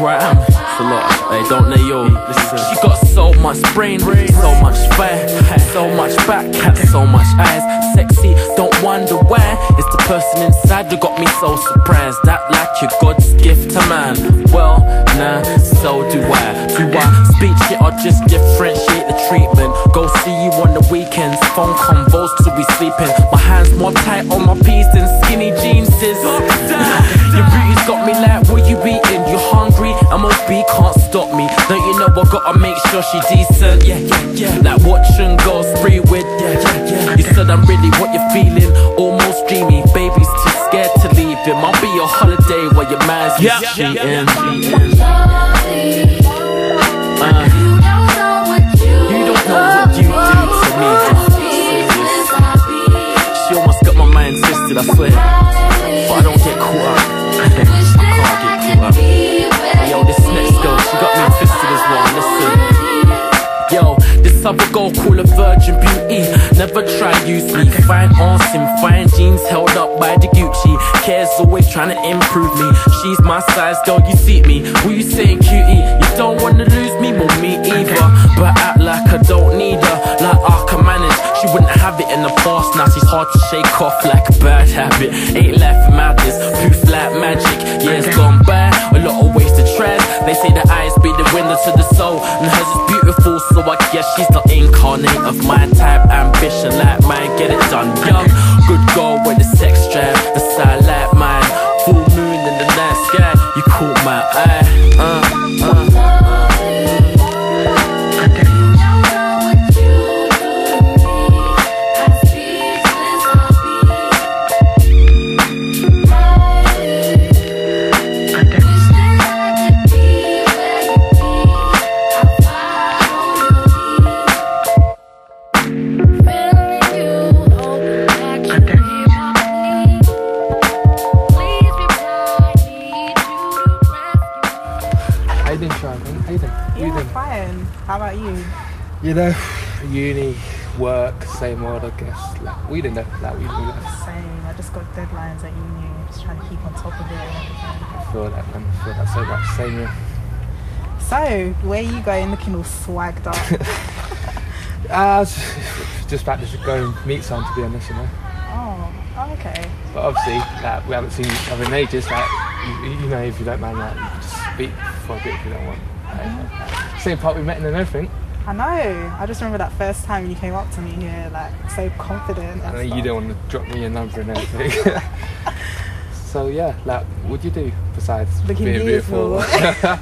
where I am? It's a lot. Hey, don't know yo. Listen, she got so much brain, so much fire, person inside you got me so surprised. That like your God's gift to man. Well, nah, so do I. Do I speak shit or just differentiate the treatment? Go see you on the weekends, phone convos till we sleeping. My hands more tight on my piece than skinny jeans is. Your beauty's got me like, what you eating? You hungry? MOB can't stop me. Don't you know I gotta make sure she decent? Yeah, yeah, yeah. Like watching girls free with. Yeah, yeah, yeah. You said I'm really what you're feeling. While your man's Yeah. cheating. Uh, you don't know what you do to me. She almost got my mind twisted, I swear. But I don't get caught up. I can't get caught up. Hey, yo, this next girl, she got me twisted as well. Listen. Yo, this other girl call beauty. Never try use me. Fine awesome, fine jeans held up by the Gucci. Cares always trying to improve me. She's my size, girl, you see me. Who you saying cutie? You don't wanna lose me, well me either. But act like I don't need her, like I can manage. She wouldn't have it in the past, now she's hard to shake off like a bad habit. Ain't life madness, proof beautiful, so I guess she's the incarnate of my type. Ambition like mine, get it done young. Good girl Yeah, fine. How about you? You know, uni, work, same old, I guess. Like, we didn't know. Like, we, I Same. I just got deadlines at uni. Just trying to keep on top of it and everything. feel that, man. I feel that so much. Same here. So, where are you going looking all swagged up? Uh, just about to go and meet someone, to be honest, you know. oh, oh, okay. But obviously, like, we haven't seen each other in ages. Like, you, you know, if you don't mind, like, just speak for a bit if you don't want. Same part we met in and everything. I know. I just remember that first time you came up to me here, like so confident. I know you stuff. don't want to drop me your number and everything. so yeah, like, what do you do besides Looking being beautiful. beautiful?